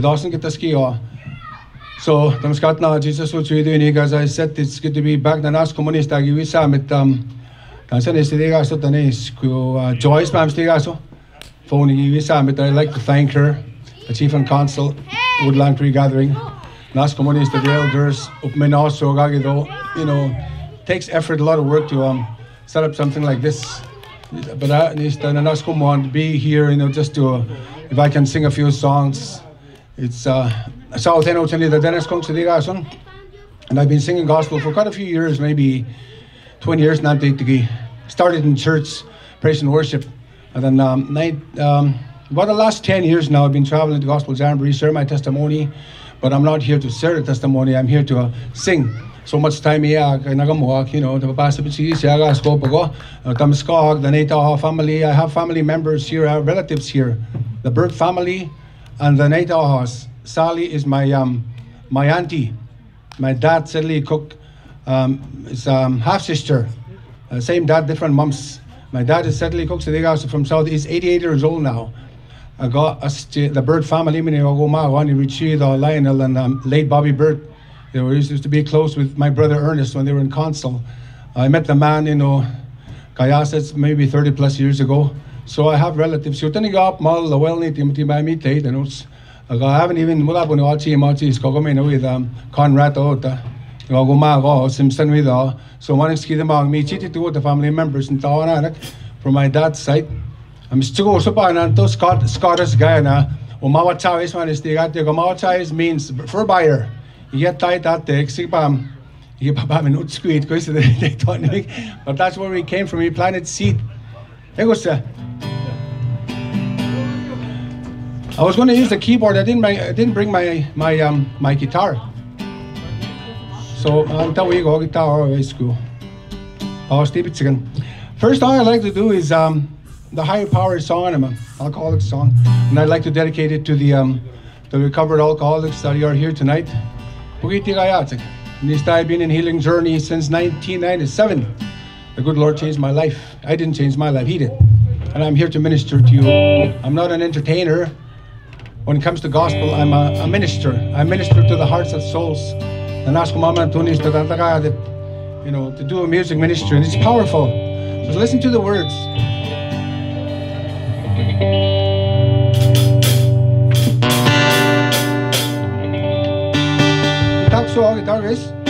Dawson get the ski off. So, de skat na Jesus what you doing as I said it's good to be back na nas komunista gi wisa mit um kan sen is diga so tanis ku Joyce ma'am diga so phone gi wisa mit I like to thank her the chief and council Woodland Cree Gathering. Nas komunista the elders up men also gagi though you know takes effort a lot of work to um set up something like this. But I nas to be here you know just to uh, if I can sing a few songs it's uh South End the Dennis Kungs Gason. And I've been singing gospel for quite a few years, maybe 20 years now. Started in church, praise and worship. And then um, night, um, about the last 10 years now, I've been traveling to Gospel Jamboree, share my testimony. But I'm not here to share the testimony, I'm here to uh, sing. So much time yeah, nagamuak, you know, the papasa siya ga scope ko. Tamskog, the Nata family. I have family members here, I have relatives here. The Burke family and the Nata house. Sally is my um, my auntie. My dad, Sally Cook, um, is um, half sister. Uh, same dad, different mums. My dad is Sedley Cook Sadigas from South. He's 88 years old now. I got us to the Bird family, mini Ogoma, Wani Richie, the Lionel, and um, late Bobby Bird. They were used to be close with my brother Ernest when they were in Consul. I met the man, you know, Kayasets maybe 30 plus years ago. So I have relatives. So, up, mal, well, need to meet, and it's aga haven't even mula po ni wachi machi is kogo me no with um Conrad ota go go ma go Simpson uh so one ski the mag me chiti to the family members in tawana from my dad's side. I'm still so pa na to Scott Scottish guy na. O ma wacha is man is the gat go. Ma wacha is means for buyer. You get tight that the si pam you papa me not squeed because they don't but that's where we came from. We planted seed it was uh, I was going to use the keyboard. I didn't bring, I didn't bring my my um my guitar. So until we go guitar high school. Oh, Steve again. First song I'd like to do is um the higher power song. I'm an alcoholic song, and I'd like to dedicate it to the um the recovered alcoholics that are here tonight. I've been in healing journey since 1997. The good Lord changed my life. I didn't change my life, He did. And I'm here to minister to you. I'm not an entertainer when it comes to gospel, I'm a, a minister. I minister to the hearts of souls. And ask Mama Tunis that, you know, to do a music ministry. And it's powerful. So listen to the words. Guitar, so guitar is.